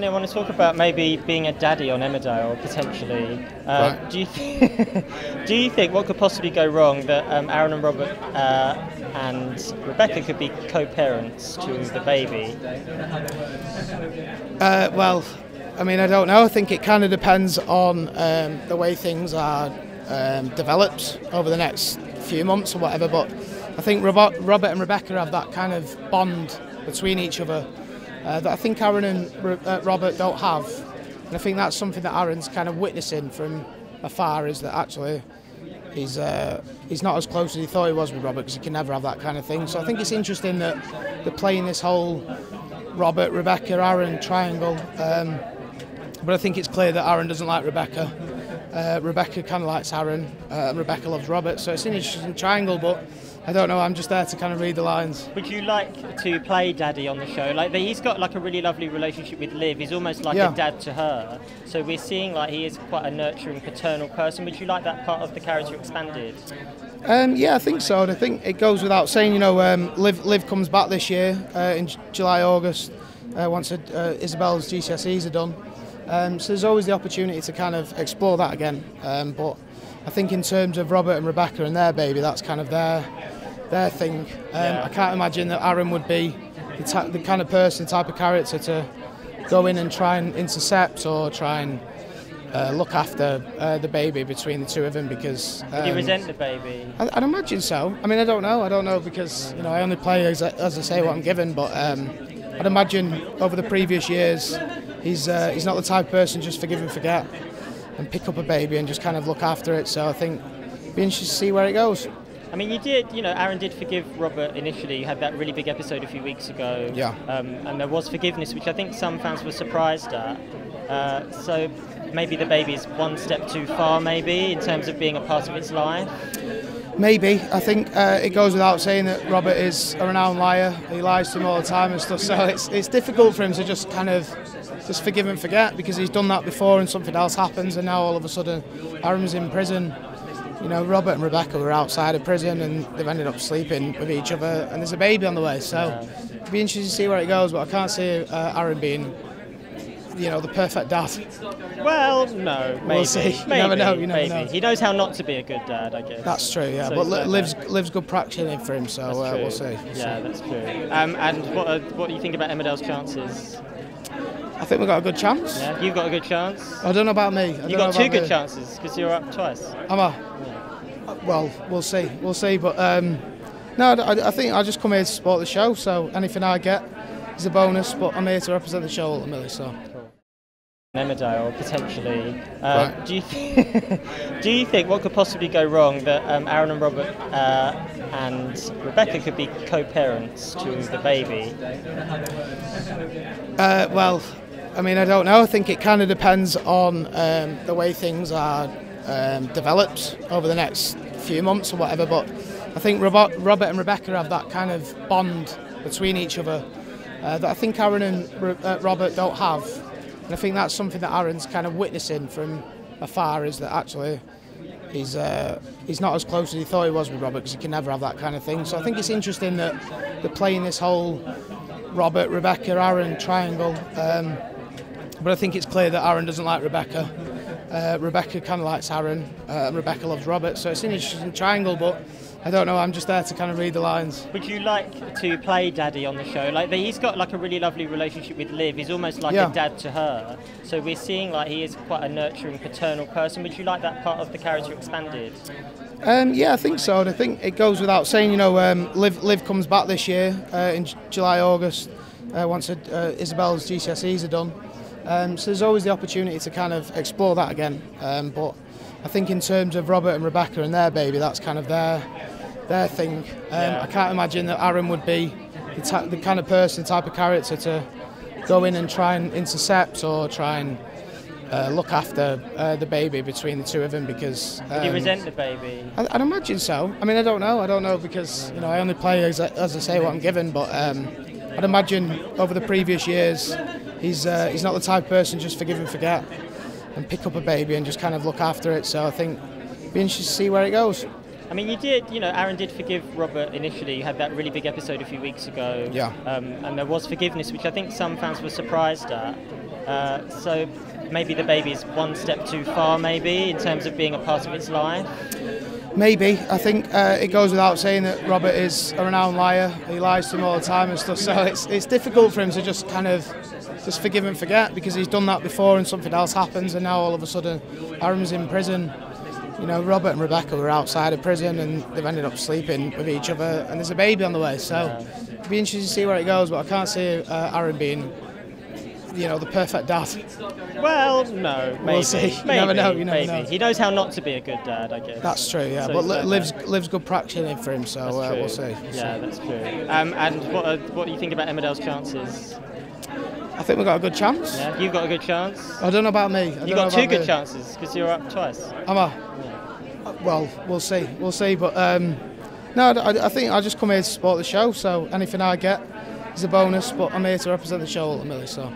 And I want to talk about maybe being a daddy on Emmerdale potentially. Uh, Right. Do you th- do you think what could possibly go wrong that um, Aaron and Robert uh, and Rebecca could be co-parents to the baby? Uh, well, I mean, I don't know. I think it kind of depends on um, the way things are um, developed over the next few months or whatever. But I think Robert, Robert and Rebecca have that kind of bond between each other uh, that I think Aaron and uh, Robert don't have. And I think that's something that Aaron's kind of witnessing from afar is that actually he's uh, he's not as close as he thought he was with Robert because he can never have that kind of thing. So I think it's interesting that they're playing this whole Robert, Rebecca, Aaron triangle. Um, but I think it's clear that Aaron doesn't like Rebecca. Uh, Rebecca kind of likes Aaron, uh, and Rebecca loves Robert. So it's an interesting triangle, but I don't know. I'm just there to kind of read the lines. Would you like to play daddy on the show? Like he's got like a really lovely relationship with Liv. He's almost like Yeah. a dad to her. So we're seeing like he is quite a nurturing, paternal person. Would you like that part of the character expanded? Um, yeah, I think so. And I think it goes without saying, you know, um, Liv, Liv comes back this year uh, in July, August, uh, once uh, Isobel's GCSEs are done. Um, so there's always the opportunity to kind of explore that again. Um, but I think in terms of Robert and Rebecca and their baby, that's kind of their their thing. Um, I can't imagine that Aaron would be the, ty- the kind of person, type of character to go in and try and intercept or try and uh, look after uh, the baby between the two of them because. Would you um, resent the baby? I- I'd imagine so. I mean, I don't know. I don't know because you know I only play as, I- as I say what I'm given. But um, I'd imagine over the previous years, he's uh, he's not the type of person just forgive and forget and pick up a baby and just kind of look after it. So I think be interesting to see where it goes. I mean, you did, you know, Aaron did forgive Robert initially. You had that really big episode a few weeks ago. Yeah. Um, and there was forgiveness, which I think some fans were surprised at. Uh, so maybe the baby is one step too far, maybe, in terms of being a part of its life. Maybe I think uh, it goes without saying that Robert is a renowned liar. He lies to him all the time and stuff. So it's it's difficult for him to just kind of just forgive and forget because he's done that before and something else happens and now all of a sudden Aaron's in prison. You know, Robert and Rebecca were outside of prison and they've ended up sleeping with each other and there's a baby on the way. So it'd be interesting to see where it goes. But I can't see uh, Aaron being, you know, the perfect dad. Well, no, maybe. We'll see. You Maybe, never know, you never maybe. know. He knows how not to be a good dad, I guess. That's true, yeah. So but Li- lives that. Liv's good practice in for him. So uh, we'll see. We'll Yeah, see. that's true. Um, and what, uh, what do you think about Emmerdale's chances? I think we've got a good chance. Yeah, you've got a good chance. I don't know about me. You've got two good me. chances because you're up twice. Am I? Well, we'll see. We'll see. But um, no, I, I think I just come here to support the show. So anything I get is a bonus. But I'm here to represent the show ultimately. So Emmerdale potentially. Uh, Right. Do you th- do you think what could possibly go wrong that um, Aaron and Robert uh, and Rebecca could be co-parents to the baby? uh, well, I mean, I don't know. I think it kind of depends on um, the way things are um, developed over the next few months or whatever. But I think Robert, Robert and Rebecca have that kind of bond between each other uh, that I think Aaron and Re- uh, Robert don't have. And I think that's something that Aaron's kind of witnessing from afar is that actually he's uh, he's not as close as he thought he was with Robert because he can never have that kind of thing. So I think it's interesting that they're playing this whole Robert, Rebecca, Aaron triangle. Um, but I think it's clear that Aaron doesn't like Rebecca. Uh, Rebecca kind of likes Aaron, uh, and Rebecca loves Robert. So it's an interesting triangle, but I don't know. I'm just there to kind of read the lines. Would you like to play daddy on the show? Like he's got like a really lovely relationship with Liv. He's almost like Yeah. a dad to her. So we're seeing like he is quite a nurturing, paternal person. Would you like that part of the character expanded? Um, yeah, I think so. And I think it goes without saying, you know, um, Liv, Liv comes back this year uh, in July, August, uh, once uh, Isobel's GCSEs are done. Um, so there's always the opportunity to kind of explore that again. Um, but I think in terms of Robert and Rebecca and their baby, that's kind of their their thing. Um, Yeah. I can't imagine that Aaron would be the, ty- the kind of person, type of character to go in and try and intercept or try and uh, look after uh, the baby between the two of them because. Would you um, resent the baby? I- I'd imagine so. I mean, I don't know. I don't know because you know I only play as I, as I say what I'm given. But um, I'd imagine over the previous years, he's uh, he's not the type of person just forgive and forget and pick up a baby and just kind of look after it. So I think it'd be interesting to see where it goes. I mean, you did, you know, Aaron did forgive Robert initially. You had that really big episode a few weeks ago. Yeah. Um, and there was forgiveness, which I think some fans were surprised at. Uh, so maybe the baby's one step too far, maybe in terms of being a part of its life. Maybe. I think uh, it goes without saying that Robert is a renowned liar. He lies to him all the time and stuff. So it's, it's difficult for him to just kind of just forgive and forget because he's done that before and something else happens and now all of a sudden Aaron's in prison. You know, Robert and Rebecca were outside of prison and they've ended up sleeping with each other and there's a baby on the way. So it'll be interesting to see where it goes, but I can't see uh, Aaron being you know, the perfect dad. Well, no, maybe. We'll see. You Maybe, never know, you never maybe. know. He knows how not to be a good dad, I guess. That's true, yeah. So but li- lives Liv's good practice in for him, so uh, we'll see. We'll Yeah, see. that's true. Um, and what, uh, what do you think about Emmerdale's chances? I think we've got a good chance. Yeah, you've got a good chance. I don't know about me. You've got two good me. chances because you're up twice. Am I? Uh, Well, we'll see. We'll see. But um, no, I, I think I just come here to support the show. So anything I get is a bonus. But I'm here to represent the show ultimately. So.